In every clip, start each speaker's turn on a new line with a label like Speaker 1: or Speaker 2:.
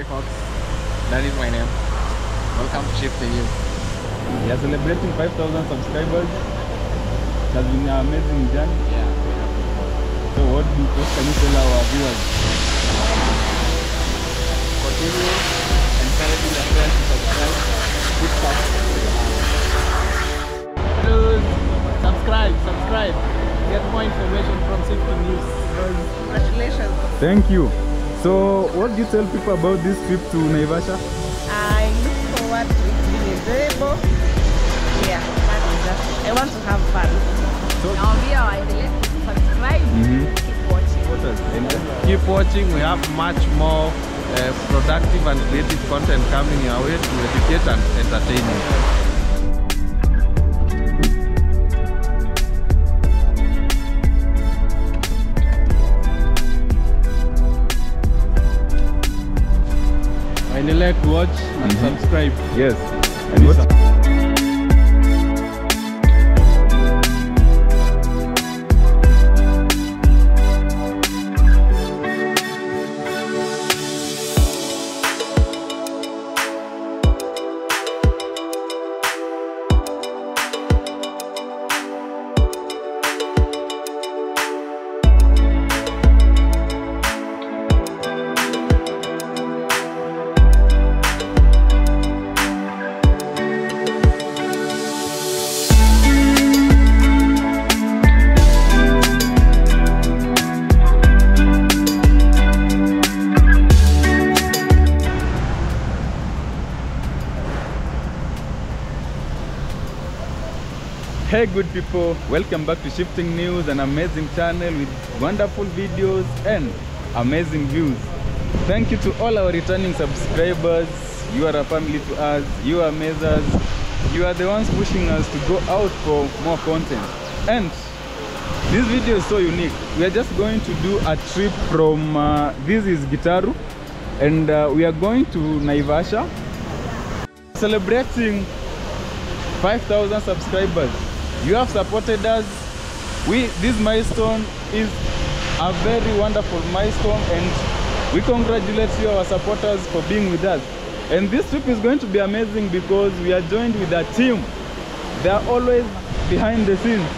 Speaker 1: Hi Fox, that is my name. Welcome to Shift You.
Speaker 2: We are celebrating 5,000 subscribers. It has been an amazing journey.
Speaker 1: Yeah.
Speaker 2: So what, do, what can you tell our viewers?
Speaker 1: Continue encouraging your friends to subscribe. Good stuff.
Speaker 3: Please subscribe, subscribe. Get more information from Safety News.
Speaker 4: Congratulations.
Speaker 2: Thank you. So what do you tell people about this trip to Naivasha?
Speaker 4: I look forward to it being enjoyable. Yeah, that is just, I want to have fun.
Speaker 5: naambia waendelee kusubscribe
Speaker 2: Mhm.
Speaker 5: keep watching
Speaker 2: What else? And-
Speaker 1: Keep watching. We have much more uh, productive and creative content coming your way to educate and entertain you.
Speaker 3: Endelee to watch and
Speaker 2: Mhm.
Speaker 3: subscribe.
Speaker 2: Yes. And Hey good people, welcome back to Shifting News, an amazing channel with wonderful videos and amazing views. Thank you to all our returning subscribers. You are a family to us, you are amazers. You are the ones pushing us to go out for more content. And this video is so unique. We are just going to do a trip from, uh, this is Gitaru, and uh, we are going to Naivasha, celebrating 5,000 subscribers. You have supported us. We this milestone is a very wonderful milestone, and we congratulate you, our supporters, for being with us. And this trip is going to be amazing because we are joined with a team. They are always behind the scenes.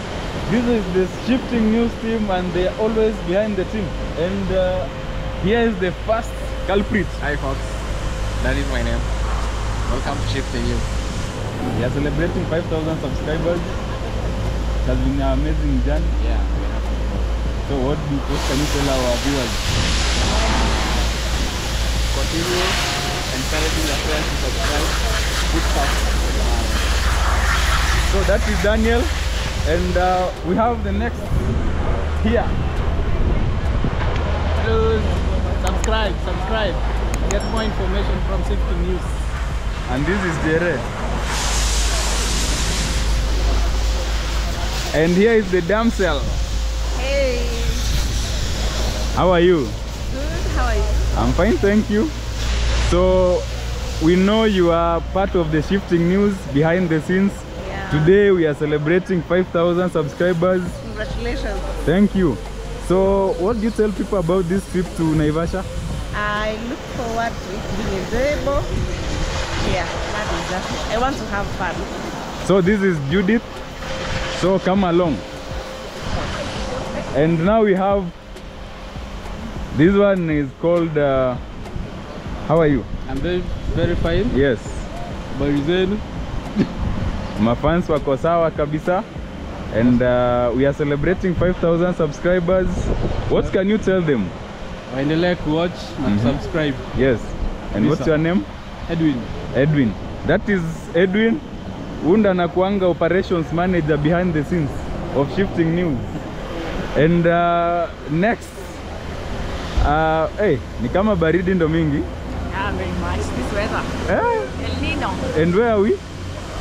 Speaker 2: This is the shifting news team, and they are always behind the team. And uh, here is the first culprit.
Speaker 1: Hi Fox, that is my name. Welcome to shifting news
Speaker 2: We are celebrating 5,000 subscribers. It has been an amazing journey.
Speaker 1: Yeah.
Speaker 2: So what, do, what can you tell our viewers?
Speaker 1: Continue encouraging your friends to subscribe. Good stuff.
Speaker 2: So that is Daniel, and uh, we have the next here.
Speaker 3: Please subscribe, subscribe. Get more information from Safety News.
Speaker 2: And this is Jared. And here is the damsel.
Speaker 4: Hey,
Speaker 2: How are you?
Speaker 4: good. How are you?
Speaker 2: I'm fine, thank you. So we know you are part of the shifting news behind the scenes.
Speaker 4: Yeah.
Speaker 2: Today we are celebrating 5,000 subscribers.
Speaker 4: Congratulations.
Speaker 2: Thank you. So what do you tell people about this trip to Naivasha?
Speaker 4: I look forward to it being enjoyable. Yeah, that is just, I want to have fun.
Speaker 2: So this is Judith. So come along. And now we have this one is called uh, how are you?
Speaker 3: I'm very, very fine.
Speaker 2: Yes.
Speaker 3: Habari zenu?
Speaker 2: Mafans wako sawa kabisa. And uh, we are celebrating 5,000 subscribers. What can you tell them?
Speaker 3: Waendelee like, watch and
Speaker 2: -hmm.
Speaker 3: subscribe.
Speaker 2: Yes. And what's your name?
Speaker 3: Edwin.
Speaker 2: Edwin. That is Edwin. Unda anakuanga operations manager behind the scenes of Shifting News. And uh, next uh, hey, ni kama baridi ndo mingi.
Speaker 5: yeah, very much this weather
Speaker 2: Eh,
Speaker 5: El Nino
Speaker 2: and where are we?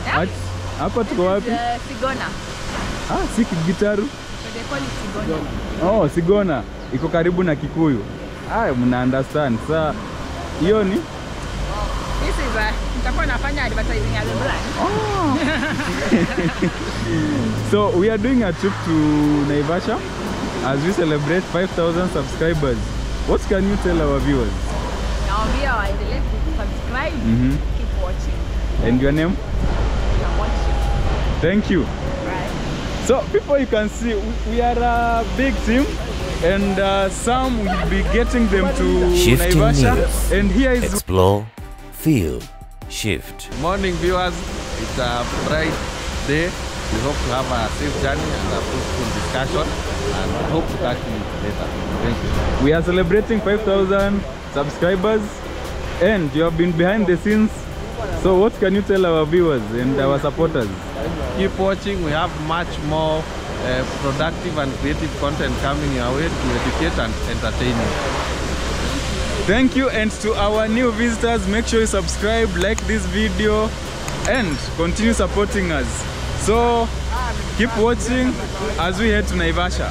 Speaker 5: yeah?
Speaker 2: Hapa tuko wapi?
Speaker 5: Uh, Sigona
Speaker 2: Ah, si Gitaru.
Speaker 5: so they call it Sigona
Speaker 2: Oh, Sigona. Iko karibu na Kikuyu. Ah, mna understand. Sa hiyo ni
Speaker 5: this is uh, nitakuwa nafanya advertising as a brand
Speaker 2: So we are doing a trip to Naivasha as we celebrate 5,000 subscribers. What can you tell our viewers?
Speaker 5: nawaambia waendelee kusubscribe
Speaker 2: Mhm.
Speaker 5: keep watching
Speaker 2: And your name?
Speaker 5: I'm watching
Speaker 2: Thank you.
Speaker 5: right
Speaker 2: So people you can see we, we are a big team and uh, some will be getting them to
Speaker 6: Shifting
Speaker 2: Naivasha
Speaker 6: News.
Speaker 2: and here is
Speaker 6: Explore, feel, shift.
Speaker 1: Morning viewers, it's a bright day. We hope to have a safe journey and a fruitful discussion and I hope to catch you later. Thank you.
Speaker 2: we are celebrating 5000 subscribers and you have been behind the scenes so what can you tell our viewers and our supporters
Speaker 1: Keep watching. We have much more uh, productive and creative content coming your way to educate and entertain you.
Speaker 2: Thank you and to our new visitors make sure you subscribe like this video and continue supporting us. So keep watching. As we head to naivasha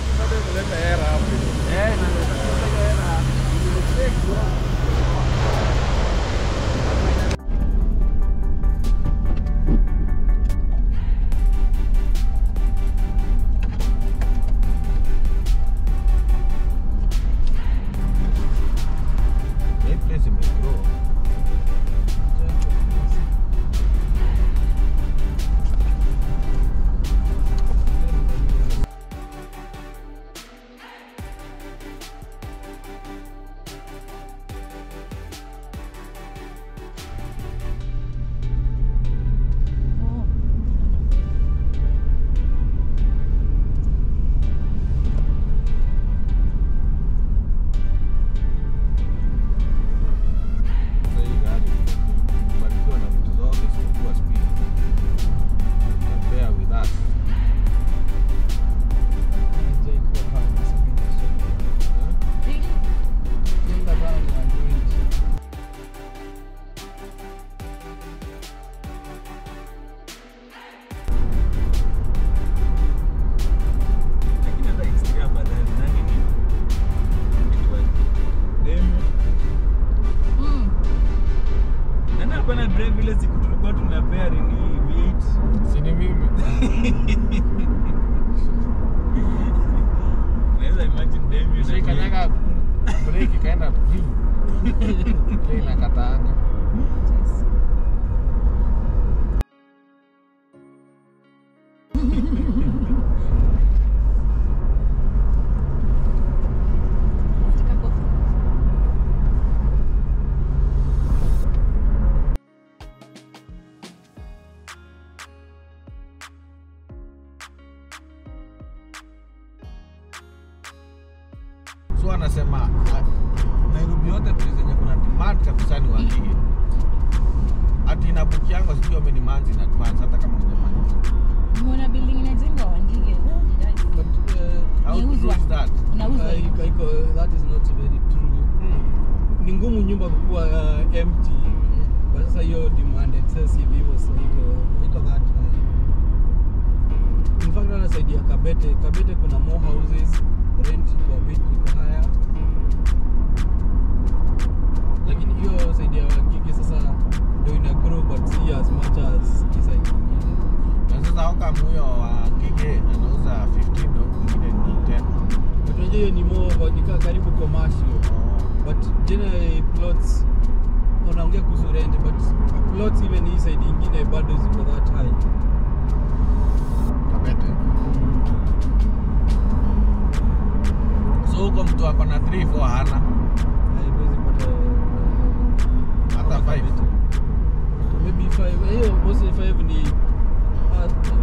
Speaker 7: hiyo mostly five ni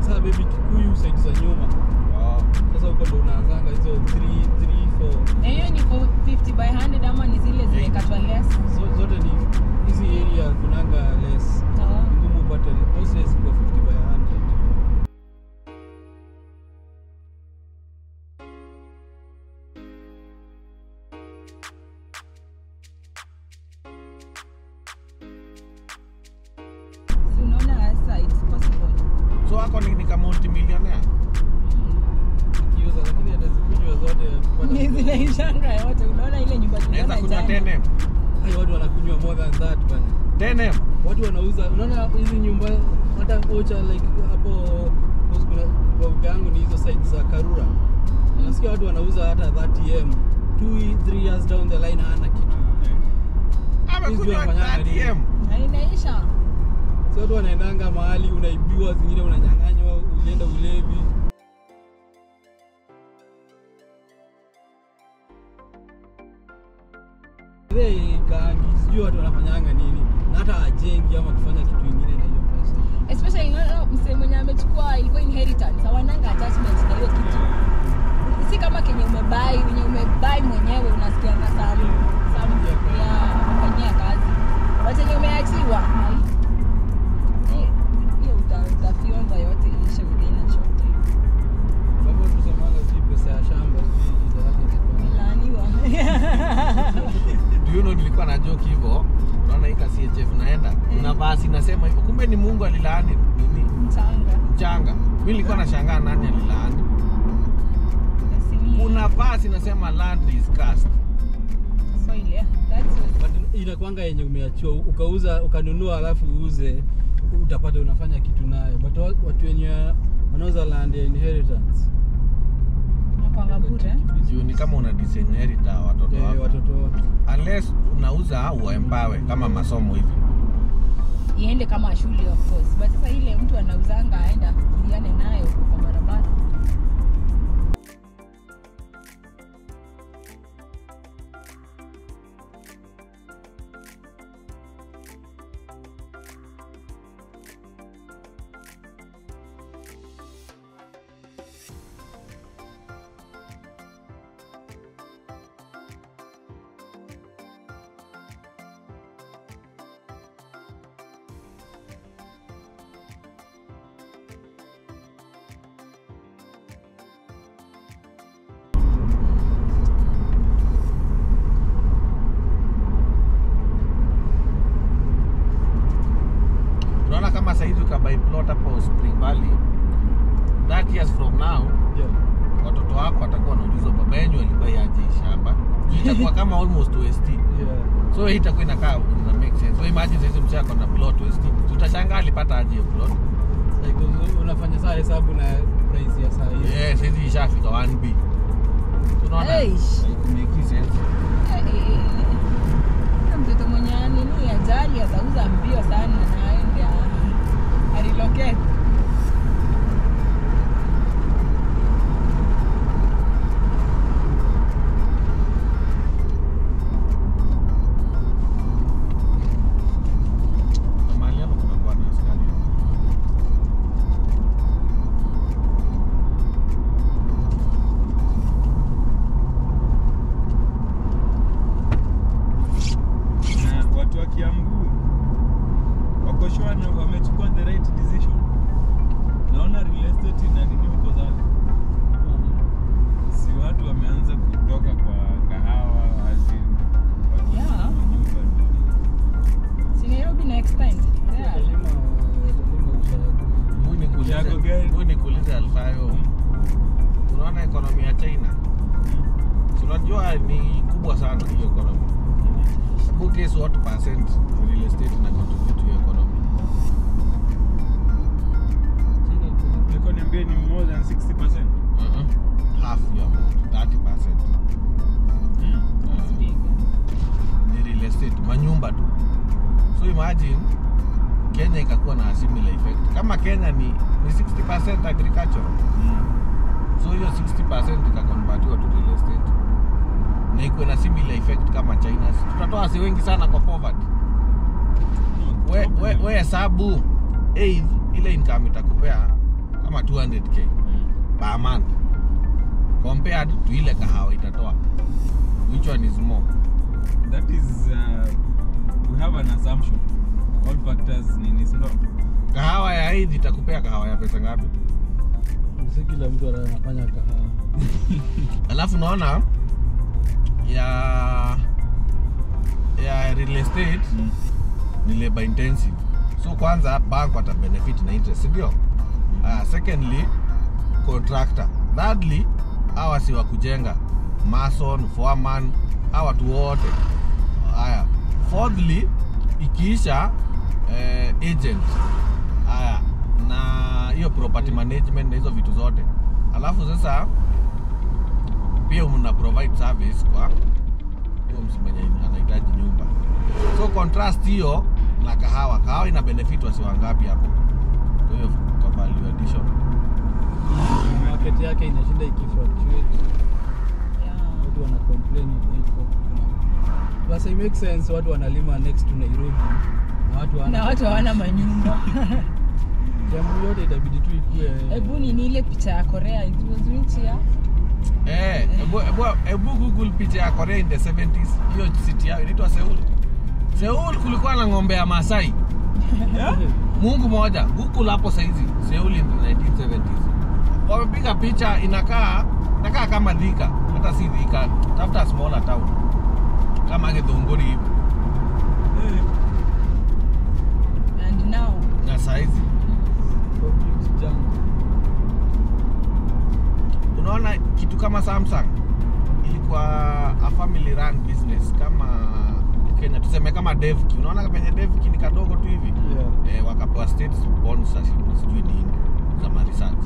Speaker 7: saa maybe Kikuyu side za nyuma.
Speaker 1: Oh.
Speaker 7: sasa huko ndo unaanzanga hizo 3 3 4
Speaker 8: Na hiyo ni for 50 by 100 ama ni zile zimekatwa less?
Speaker 7: zo- zote ni hizi area kunanga less. Ngumu upate mostly kwa 50 by wanaendanga mahali unaibiwa, zingine unanyang'anywa, ulienda ulevi. Ile kangi, sijui watu wanafanyanga nini, na hata ajengi ama kufanya kitu ingine na hiyo pesa.
Speaker 8: Especially msee mwenye amechukua ilikuwa inheritance. Hawananga attachment na hiyo kitu. Si kama kenye umebai, wenye umebai mwenyewe unasikianga sana. yeah, ya kufanyia kazi. Umeachiwa.
Speaker 1: CHF naenda. Kuna basi nasema hivyo. Kumbe ni Mungu alilaani nini?
Speaker 8: Mchanga.
Speaker 1: Mchanga. Mimi nilikuwa nashangaa nani alilaani. Kuna basi nasema land is cursed.
Speaker 8: so, yeah. That's what-
Speaker 7: But inakwanga yenye umeachiwa ukauza ukanunua alafu uuze utapata unafanya kitu nayo but watu wenye wanauza land ya inheritance
Speaker 8: Inakuanga bure.
Speaker 1: Juu ni kama una disinherit watoto
Speaker 7: eh,
Speaker 1: wako.
Speaker 7: watoto wote
Speaker 1: Unless unauza uembawe kama masomo hivi.
Speaker 8: iende kama shule of course but sasa ile mtu anauzanga aenda kiliane nayo kwa barabara
Speaker 1: kama by plot hapo Spring Valley. That years from now
Speaker 7: yeah.
Speaker 1: watoto wako watakuwa wanaulizwa baba yenu alibai aje shamba. Itakuwa kama almost west
Speaker 7: Yeah.
Speaker 1: So hii itakuwa inakaa ina make sense. So imagine sasa mchako ako na plot west, Tutashangaa alipata aje hiyo plot.
Speaker 7: Like, unafanya saa hesabu na price ya saa hii
Speaker 1: Yeah, hizi ishafika 1B. Tunaona
Speaker 8: hey.
Speaker 1: make sense.
Speaker 8: hey. eh, eh, eh. Mtoto mwenye nini ajali atauza mbio sana na aende a-
Speaker 1: imagine Kenya ikakuwa na similar effect. Kama Kenya ni, ni 60% agricultural.
Speaker 2: Mm.
Speaker 1: So hiyo 60% ikakonvertiwa to real estate. Na ikuwe na similar effect kama China. Tutatoa wasi wengi sana kwa poverty. We, we, we hesabu eighth, ile income itakupea kama 200k
Speaker 2: Mm.
Speaker 1: per month compared to ile kahawa itatoa which one is more
Speaker 2: That is uh, we have an assumption. All factors nini si ndio?
Speaker 1: kahawa ya hii itakupea kahawa ya pesa ngapi?
Speaker 7: Si kila mtu anafanya kahawa.
Speaker 1: Alafu naona ya ya real estate
Speaker 2: Mm.
Speaker 1: ni labor intensive. So kwanza bank wata benefit na interest si ndio? Uh, secondly contractor. Thirdly hawa si wa kujenga. Mason foreman hawa watu wote. Haya. Fourthly ikiisha eh, agent. Haya na hiyo property management na hizo vitu zote. Alafu sasa pia mna provide service kwa huyo mwenye anahitaji nyumba. So contrast hiyo na kahawa. Kahawa ina benefit wasi wangapi hapo? Kwa hiyo kwa value addition.
Speaker 7: Market yake inashinda ikifluctuate watu wana complain iko plus it makes sense watu wanalima next to Nairobi na watu wana
Speaker 8: hawana manyumba.
Speaker 7: Jambo yote itabidi tu ikue.
Speaker 8: Hebu ni ile picha ya korea it was which year?
Speaker 1: eh hebu hebu hebu google picha ya Korea in the 70s hiyo city yao inaitwa Seoul. Seoul kulikuwa na ng'ombe ya Masai Mungu moja Google hapo saizi Seoul in the 1970s wamepiga picha inakaa inakaa kama dhika hata si dhika tafuta smaller town. Kama Githunguri hivi
Speaker 8: and now
Speaker 7: jungle.
Speaker 1: unaona kitu kama Samsung ilikuwa a family run business kama Kenya. Tuseme kama Devki. Unaona penye Devki ni kadogo tu hivi?
Speaker 7: Yeah.
Speaker 1: E, wakapewa state sponsorship sijui nini za ma research.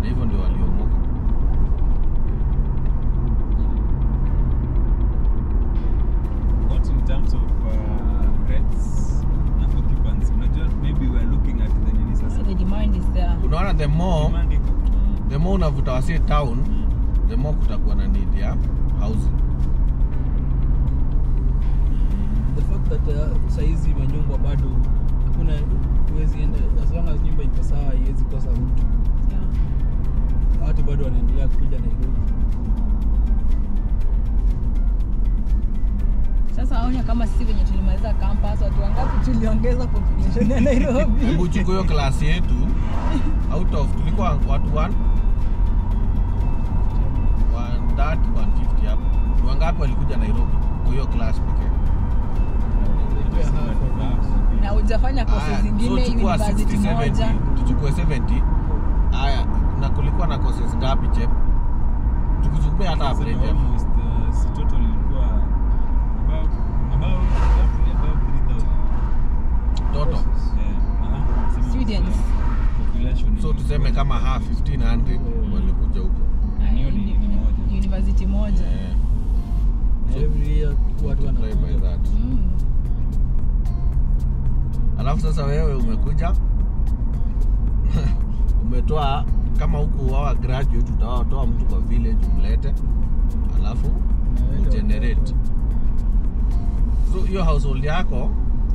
Speaker 1: Na hivyo ndio waliomoka.
Speaker 2: What in terms of uh, rates
Speaker 8: there
Speaker 1: unaona the more the more unavuta wasi town the more kutakuwa na need ya housing.
Speaker 7: The fact that uh, saizi manyumba bado hakuna huwezi enda as long as nyumba iko sawa haiwezi kosa mtu.
Speaker 8: Yeah.
Speaker 7: watu bado wanaendelea kuja Nairobi
Speaker 8: kama sisi venye tulimaliza campus watu wangapi tuliongeza population ya nairobi?
Speaker 1: Hebu chukua hiyo class yetu. Out of tulikuwa watu one? 130 150 hapo ni wangapi walikuja Nairobi kwa hiyo class pekee?
Speaker 8: Na hujafanya kosi zingine university moja?
Speaker 1: Tuchukue 70 haya na kulikuwa na courses ngapi chep? Hata
Speaker 2: Sasa
Speaker 1: average hapo.
Speaker 2: uh, si total
Speaker 8: Students.
Speaker 1: so tuseme kama half 1500 walikuja huko
Speaker 8: university moja
Speaker 1: yeah.
Speaker 7: So, every year watu
Speaker 1: multiply by
Speaker 7: wanakuja
Speaker 1: that.
Speaker 8: Mm.
Speaker 1: alafu sasa wewe umekuja umetoa kama huku wawa graduate utawatoa mtu kwa village umlete alafu ugenerate so hiyo household yako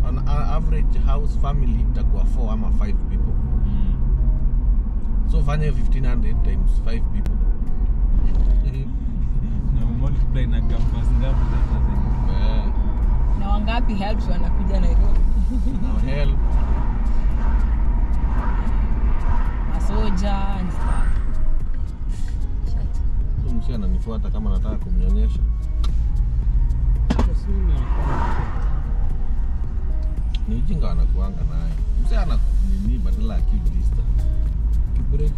Speaker 1: on average house family itakuwa 4 ama 5 people.
Speaker 2: Mm.
Speaker 1: so fanya 1500 times 5 people.
Speaker 2: Na multiply na campus ngapi sasa
Speaker 8: na wangapi helps wanakuja nairobi?
Speaker 1: Na help.
Speaker 8: Masoja and stuff.
Speaker 1: Msi ananifuata kama nataka kumnyonyesha ni ujinga anakuanga naye mse ana nini badala ya keep distance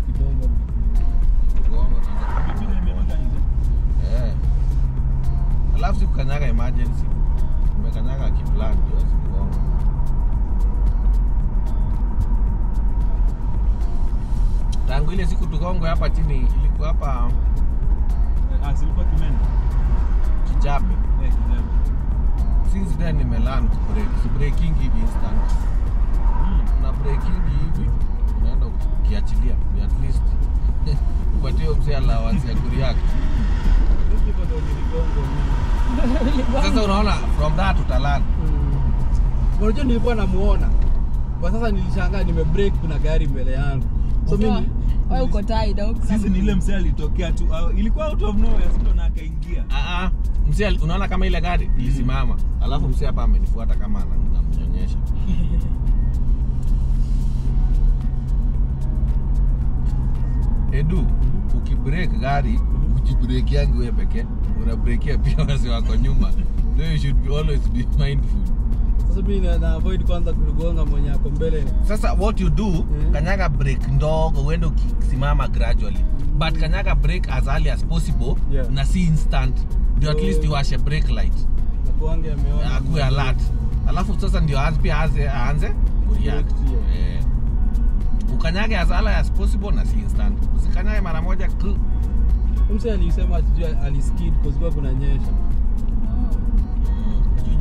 Speaker 7: kidogo.
Speaker 1: Eh. Alafu sikukanyaga emergency. Umekanyaga kiplan ndio asikugonga. Tangu ile siku tugongwe hapa chini ilikuwa hapa
Speaker 2: Ah,
Speaker 1: Kijabe.
Speaker 2: Eh, Kijabe.
Speaker 1: Since then nimelearn to break. So breaking hivi instant.
Speaker 2: Mm.
Speaker 1: Na breaking hivi unaenda ukiachilia at least upatie mzee allowance ya kureact. Sasa unaona from that utalan.
Speaker 7: unajua nilikuwa namuona kwa sasa nilishangaa nimebreak kuna gari mbele yangu so mimi
Speaker 8: wewe uko tied au
Speaker 2: Sisi ni ile msee alitokea tu uh, ilikuwa out of nowhere sio na akaingia.
Speaker 1: Ah ah. Mzee unaona kama ile gari ilisimama. Alafu mzee hapa amenifuata kama anamnyonyesha namnyonyesha. Edu, ukibreak gari, ujibreki yangu wewe pekee, unabrekia pia wazee wako nyuma. So you should be always be mindful.
Speaker 7: Sasa mimi na, avoid kwanza kugonga mwenye ako mbele
Speaker 1: Sasa what you do,
Speaker 7: Mm.
Speaker 1: kanyaga break ndogo uende ukisimama gradually. But kanyaga break as early as possible
Speaker 7: Yeah.
Speaker 1: na si instant. Ndio at least iwashe break light.
Speaker 7: na kuange ameona
Speaker 1: akuwe alert alafu sasa ndio pia aanze aanze kureact eh ukanyage as early as possible na si instant usikanyage mara moja
Speaker 7: mse alisema sijui aliskid kwa sababu kuna nyesha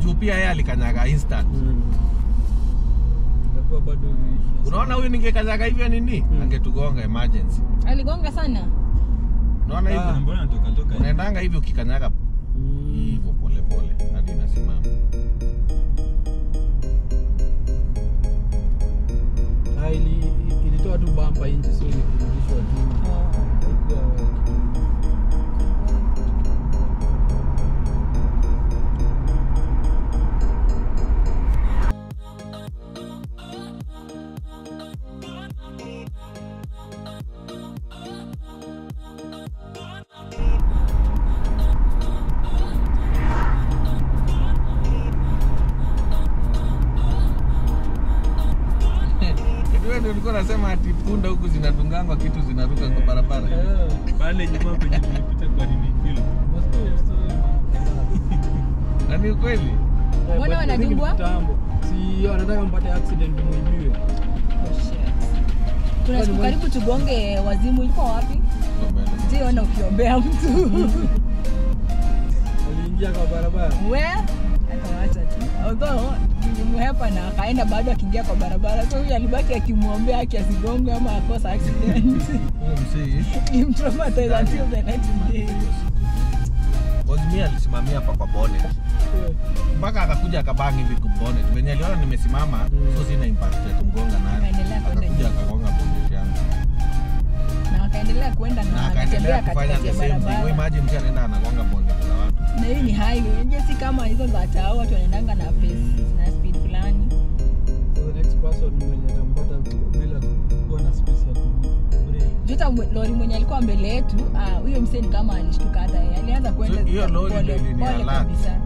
Speaker 1: juu pia yeye alikanyaga instant
Speaker 7: Mm.
Speaker 1: Unaona huyu ningekanyaga hivyo nini
Speaker 7: Mm.
Speaker 1: angetugonga emergency
Speaker 8: aligonga sana
Speaker 1: unaona
Speaker 7: Ah.
Speaker 1: hivyo
Speaker 2: mbona toka toka
Speaker 1: unaendanga hivyo ukikanyaga
Speaker 7: Mm.
Speaker 1: hivyo polepole hadi inasimama
Speaker 7: Ah, ili- ilitoa tu bamba nje so ilirudishwa tu
Speaker 1: zinadungangwa kitu zinaruka kwa barabara.
Speaker 7: Eh,
Speaker 2: pale nyuma kwenye tulipita kwa nini
Speaker 7: ma-
Speaker 1: Na ni ukweli.
Speaker 7: Eh,
Speaker 8: Mbona wanadungwa?
Speaker 7: si wanataka mpate accident mwibiwe
Speaker 8: Oh, kuna siku karibu tugonge wazimu iko wapi?
Speaker 1: Je
Speaker 8: ona ukiombea mtu?
Speaker 7: Aliingia kwa barabara.
Speaker 8: We? Atawaacha tu. Although nilimhepa na akaenda bado akiingia kwa barabara. So huyu alibaki akimwombea aki asigonge ama akosa accident. Until the next day.
Speaker 1: Ozmi alisimamia hapa kwa bonnet. Mpaka akakuja akabangi hivi kwa bonnet. Venye aliona nimesimama,
Speaker 7: Mm.
Speaker 1: so sina impact ya kumgonga
Speaker 8: naye
Speaker 1: Akakuja akagonga bonnet yangu.
Speaker 8: na akaendelea kwenda
Speaker 1: Na
Speaker 8: katikati ya barabara.
Speaker 1: Imagine mtu anaenda anagonga bonnet
Speaker 8: na hii ni highway. Unajua si kama hizo za watu wanaendanga na pace
Speaker 7: person mwenye atampata bila kuwa na space ya
Speaker 8: juta lori mwenye alikuwa mbele yetu ah, huyo msee ni kama alishtuka hata yeye. Alianza kwenda
Speaker 1: So, hiyo lori
Speaker 8: pole- kabisa.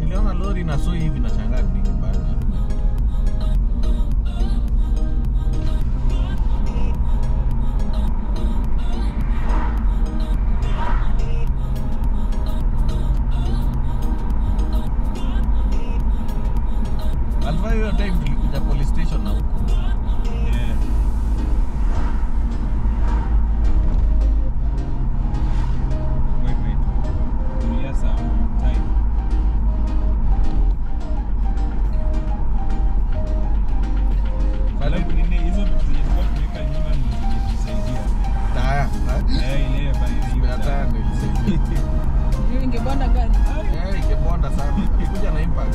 Speaker 1: Niliona lori na so hivi na shangaa ni. Alfa hiyo time station
Speaker 2: yeah wait wait tulia some time
Speaker 1: Pale
Speaker 2: nini hizo vitu zenye tumeweka nyuma ndio zilitusaidia
Speaker 1: taya.
Speaker 2: eh ile ya bali
Speaker 1: Spare ndio ilisaidia.
Speaker 8: hiyo ingebonda gari
Speaker 1: Eh, ikebonda sana. Ikuja na impact.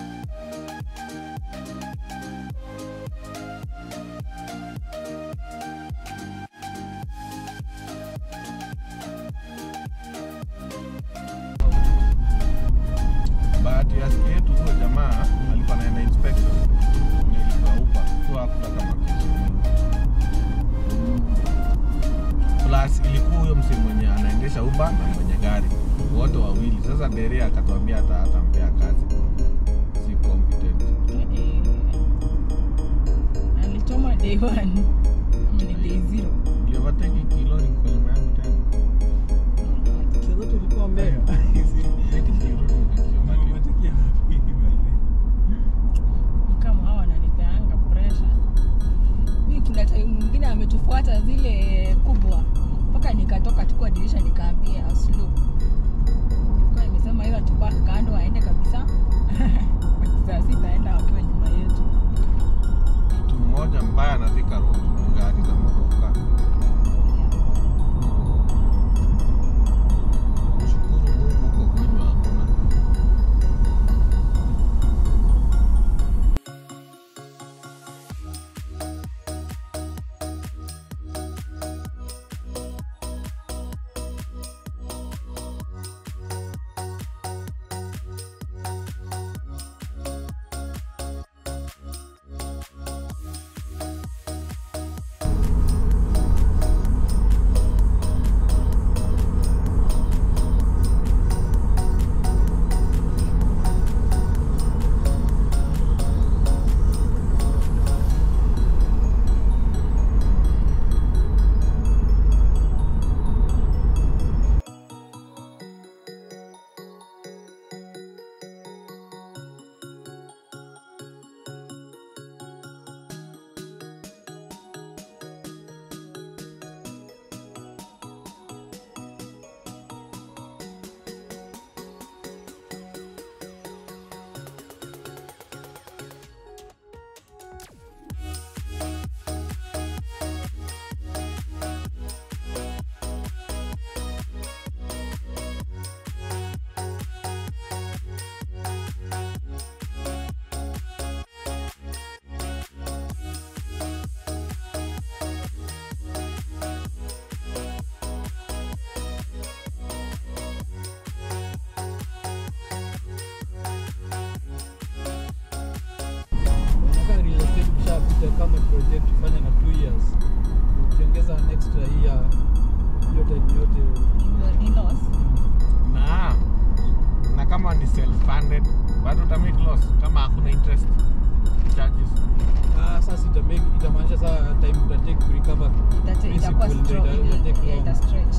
Speaker 1: make
Speaker 7: saa time utatake ku recover.
Speaker 8: Itate- itakuwa strong,
Speaker 7: ita-
Speaker 8: stretch.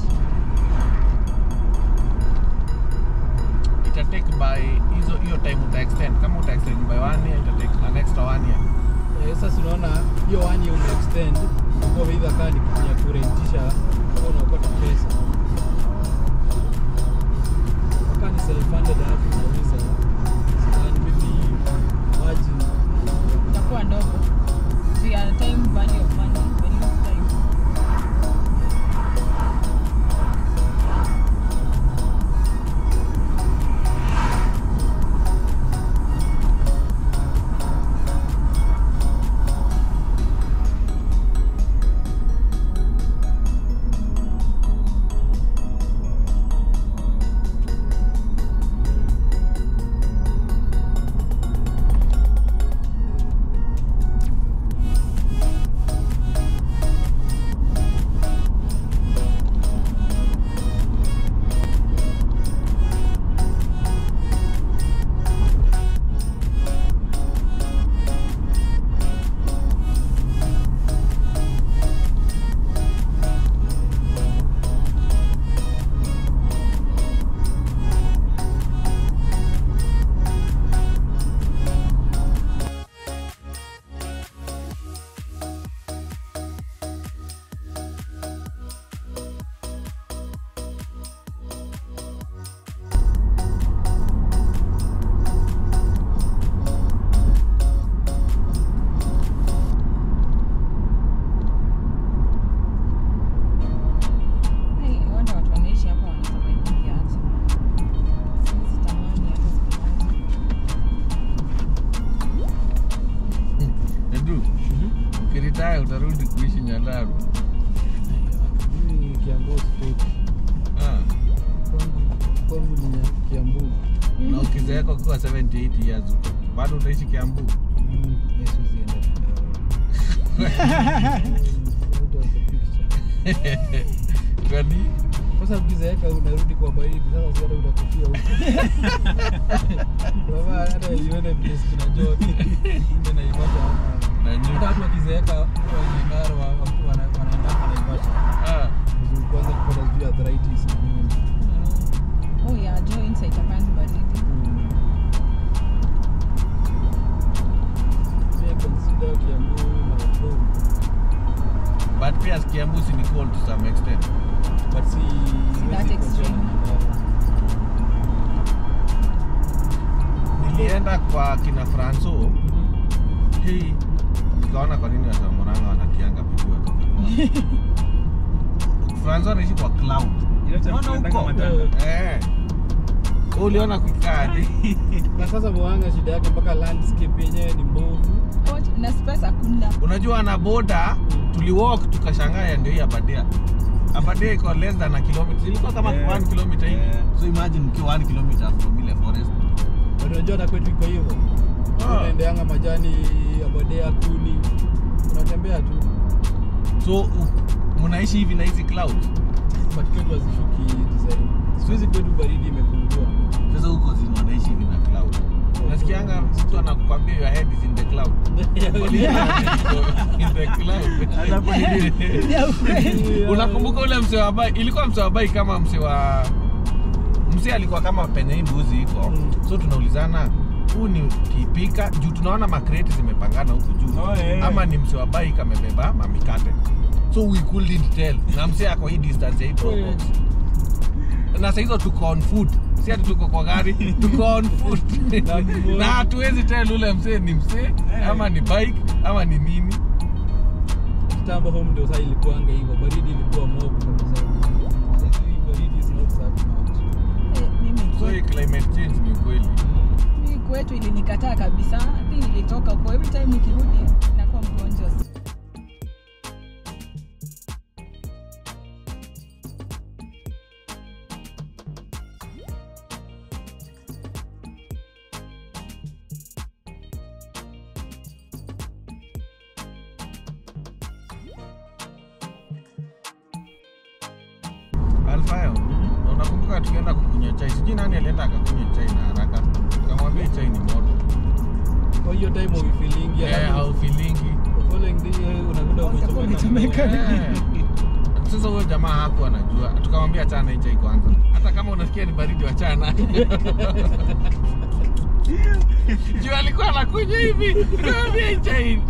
Speaker 1: ita take by hizo hiyo time uta extend kama uta extend by one year ita take an extra one year
Speaker 7: Eh, sasa unaona hiyo one year una extend kwa hivyo kaa ni ya kurentisha au unaokota pesa kama ni self funded alafu unauliza
Speaker 1: but pia kiambu si ni cold to some extent
Speaker 7: But si
Speaker 8: that
Speaker 7: siwezi
Speaker 8: extreme.
Speaker 1: nilienda kwa kina franco
Speaker 7: Mhm.
Speaker 1: hii nikaona kwa nini watu wa Murang'a wanakianga bibi watoka kwao. franco anaishi kwa cloud Unaona huko eh uliona kukaaje
Speaker 7: na sasa Muhanga shida yake mpaka landscape yenyewe ni mbovu.
Speaker 8: Na space hakuna.
Speaker 1: unajua na boda tuliwalk tukashangaa ndio hii abadea abadea iko less than a kilometer ilikuwa kama 1
Speaker 2: Yeah.
Speaker 1: 1 kilometer hivi
Speaker 2: Yeah.
Speaker 1: so imagine ukiwa 1 kilometer from ile forest
Speaker 7: unajua na kwetu iko hivyo.
Speaker 1: Ah.
Speaker 7: Unaendeanga majani abodea kuni. Unatembea tu.
Speaker 1: so u- mnaishi hivi na hizi cloud.
Speaker 7: But kwetu hazishuki design. Siwezi kwetu baridi imepungua.
Speaker 1: sasa huko zina nasikianga mtu anakukwambia your head is in the cloud. In the cloud. Unakumbuka ule mse wa bai ilikuwa mse wa bai kama mse wa msee alikuwa kama penye hii mbuzi iko.
Speaker 7: Mm.
Speaker 1: so tunaulizana huu ni kipika juu tunaona makreti zimepangana huku juu.
Speaker 2: Oh, hey.
Speaker 1: ama ni mse wa bai kamebeba mamikate. So we couldn't tell. Na msee ako hii distance ya hii probox na saizo tuko on foot si ati tuko kwa gari tuko on foot
Speaker 7: Na
Speaker 1: hatuwezi tell ule msee ni msee ama ni bike ama ni nini
Speaker 7: Kitambo home ndio saa ilikuanga hivyo. Baridi ilikuwa mob kabisa. Baridi is not that much.
Speaker 8: Eh,
Speaker 1: so climate change ni ukweli
Speaker 8: kwetu ilinikataa kabisa. Nilitoka kwa every time nikirudi nakuwa mgonjwa.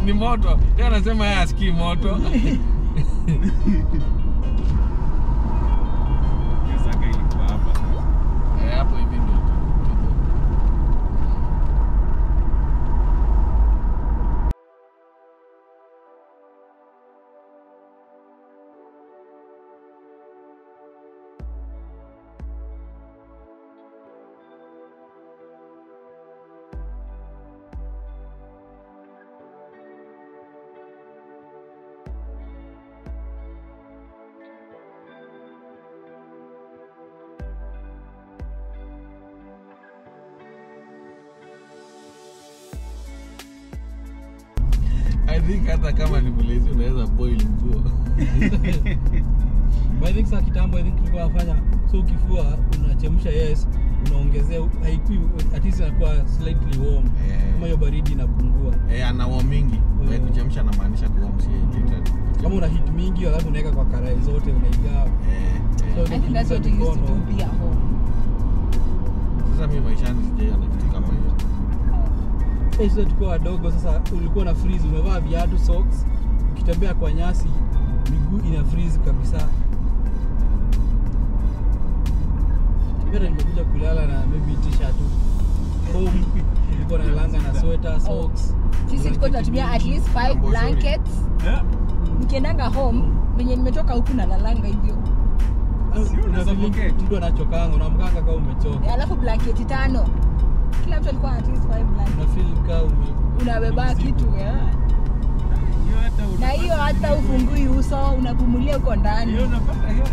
Speaker 1: Ni moto. Yeye anasema yeye asikii moto. think hata kama ni mlezi unaweza boil nguo.
Speaker 7: But I think saa kitambo I think tulikuwa nafanya so ukifua unachemsha yes unaongezea haikui at least inakuwa slightly warm
Speaker 1: yeah.
Speaker 7: kama hiyo baridi inapungua
Speaker 1: Eh, ana warm mingi. Wewe
Speaker 7: Mm.
Speaker 1: kuchemsha anamaanisha kuwarm si heated.
Speaker 7: kama una heat mingi alafu unaweka kwa karai zote unaigawa
Speaker 1: yeah, eh.
Speaker 7: So,
Speaker 8: I think that's what we used to do pia home.
Speaker 1: Sasa mimi maishani sijaiona.
Speaker 7: Sasa tukiwa wadogo sasa ulikuwa na freeze umevaa viatu socks ukitembea kwa nyasi miguu ina freeze kabisa hata nimekuja kulala na maybe t-shirt tu home nilikuwa nalanga na sweater socks
Speaker 8: Sisi tulikuwa tunatumia at least five blankets. Yeah. Nikiendanga home, venye nimetoka huku nalalanga hivyo.
Speaker 2: Suffocate.
Speaker 7: mtu anachokanga unamkanga kama umechoka
Speaker 8: Alafu blanketi tano. Kila mtu alikuwa at least five lakh.
Speaker 7: Na feel kama ume
Speaker 8: Unabeba kitu
Speaker 2: ya
Speaker 8: Na hiyo hata ufungui uso, unapumulia uko ndani.
Speaker 2: Hiyo unapata hiyo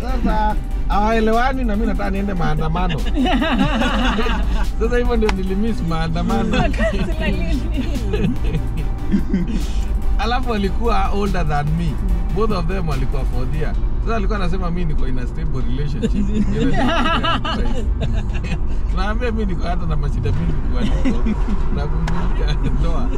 Speaker 1: sasa awaelewani na mimi nataka niende maandamano. Sasa hivyo ndio nilimiss maandamano. Alafu alikuwa older than me. Both of them walikuwa fourth year sasa alikuwa anasema mimi niko in a stable relationship. Naambia mimi niko hata na mashida mingi kuvuja ndoa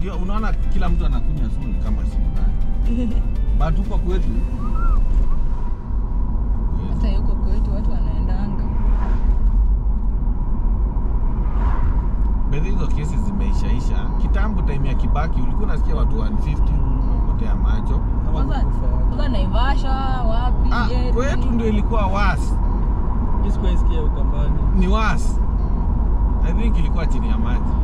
Speaker 1: Ndio unaona kila mtu anakunywa suni kama si mbaya. But huko kwetu
Speaker 8: Hata yuko kwetu watu wanaendanga.
Speaker 1: Bedhi hizo kesi zimeishaisha. Kitambo time ya Kibaki ulikuwa unasikia watu 150 wamepotea macho.
Speaker 8: Kwanza Naivasha wapi?
Speaker 1: Ah, kwetu ndio ilikuwa wasi.
Speaker 7: Mimi Ukambani.
Speaker 1: Ni wasi. I think ilikuwa chini ya maji.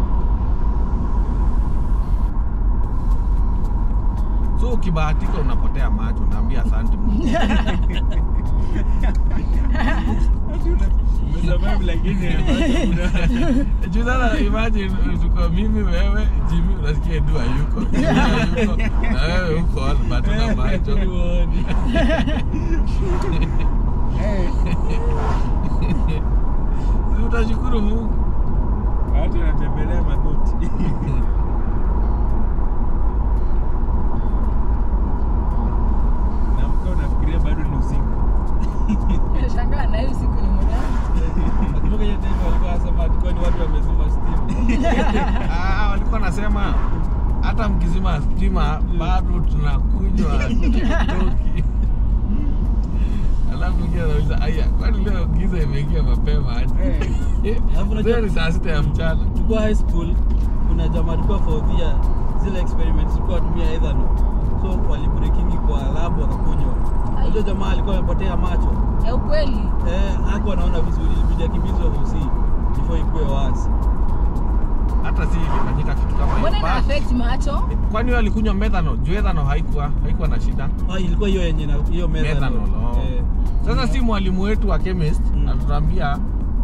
Speaker 1: So ukibahatika unapotea macho, unaambia asante. Imagine mimi wewe Jimmy unasikia dua yuko. Na wewe macho. Utashukuru Mungu.
Speaker 2: Magoti. Na mka unafikiria bado ni usiku.
Speaker 8: Shangaa na hiyo siku ni muda.
Speaker 7: Nakumbuka hiyo time walikuwa wanasema ati kwani watu wamezima stima.
Speaker 1: Ah, walikuwa nasema hata mkizima stima bado tunakunywa tutoki. Alafu mwingine anauliza aya, kwani leo giza imeingia mapema aje? Ni saa sita ya mchana.
Speaker 7: Tulikuwa high school, kuna jamaa tulikuwa fourth year, zile experiments tulikuwa tumia ethanol. So walibreakingi kwa lab wakakunywa. Unajua jamaa alikuwa amepotea macho.
Speaker 8: Ukweli.
Speaker 7: Eh, hakuwa anaona vizuri, ilibidi akimbizwe hosi before ikuwe wasi.
Speaker 1: Hata si ilifanyika kitu kama hiyo.
Speaker 8: mbona affect macho
Speaker 1: kwani wewe alikunywa methanol juu ethanol haikuwa haikuwa na shida
Speaker 7: Ah, ilikuwa hiyo yenye na- hiyo methanol.
Speaker 1: Methanol, oh.
Speaker 7: Eh.
Speaker 1: sasa si mwalimu wetu wa chemist
Speaker 7: Mm.
Speaker 1: anatuambia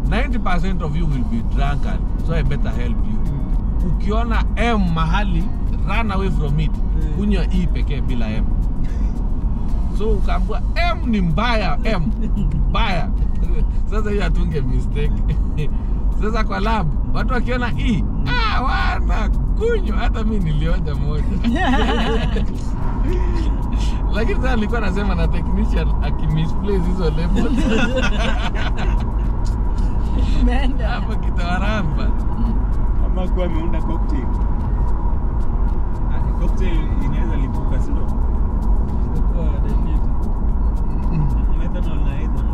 Speaker 1: 90% of you will be drunkard so I better help you ukiona m mahali run away from it
Speaker 7: Mm.
Speaker 1: kunywa e pekee bila m so ukaambua m ni mbaya m mbaya sasa hiyo atunge mistake sasa kwa lab watu wakiona e ah, wana kunywa. Hata mi nilionja moja. Lakini sasa alikuwa anasema na technician akimisplace hizo labels hapo kitawaramba.
Speaker 9: Ama kuwa ameunda cocktail. Ah, cocktail inaweza lipuka si ndio? Methanol na ethanol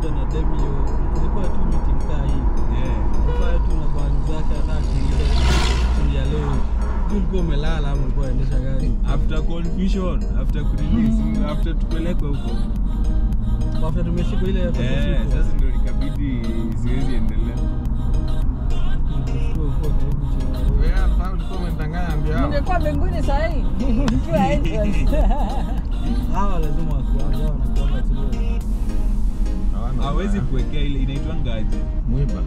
Speaker 7: tulikuja na Demi hiyo, ilikuwa tu meeting kaa hii.
Speaker 9: Yeah.
Speaker 7: Alikuwa tu na band zake hata kuingia kuingia leo. Juu ulikuwa umelala ama ulikuwa unaendesha gari?
Speaker 9: after confusion after kurelease after tupelekwe huko
Speaker 7: After tumeshikwa ile ya
Speaker 9: Eh, sasa ndio nikabidi siwezi endelea
Speaker 1: wewe hapa ulikuwa umenidanganya ndio hao
Speaker 8: ningekuwa mbinguni sahii ukiwa entrance
Speaker 7: Hawa lazima.
Speaker 1: Hawana
Speaker 9: hawezi kuwekea ile inaitwa ngaji
Speaker 1: mwiba